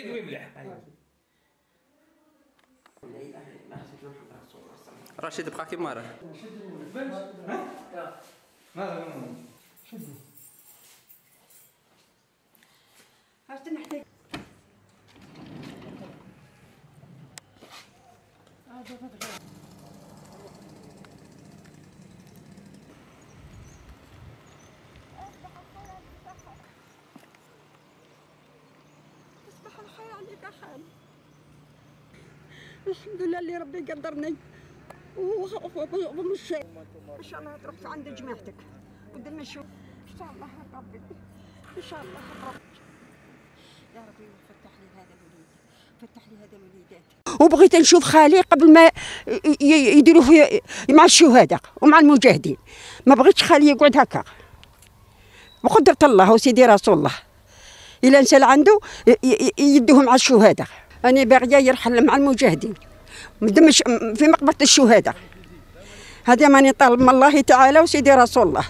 مليح رشيد بقى كيما راه تصبح يا خالي الحمد لله اللي ربي قدرني. ومش إن شاء الله تروح عند جماعتك ودنا نشوف. إن شاء الله ربي إن شاء الله ربي يا ربي فتح لي هذا الوليد. فتح لي هذا الوليدات وبغيت نشوف خالي قبل ما يديروا في مع الشهداء ومع المجاهدين. ما بغيتش خالي يقعد هكا. بقدرة الله وسيدي رسول الله. إلا إنسان عنده ي- ي- يدوه مع الشهداء. أنا باغية يرحل مع المجاهدين. مدمش في مقبرة الشهداء. هذا ماني طالب من الله تعالى وسيدي رسول الله.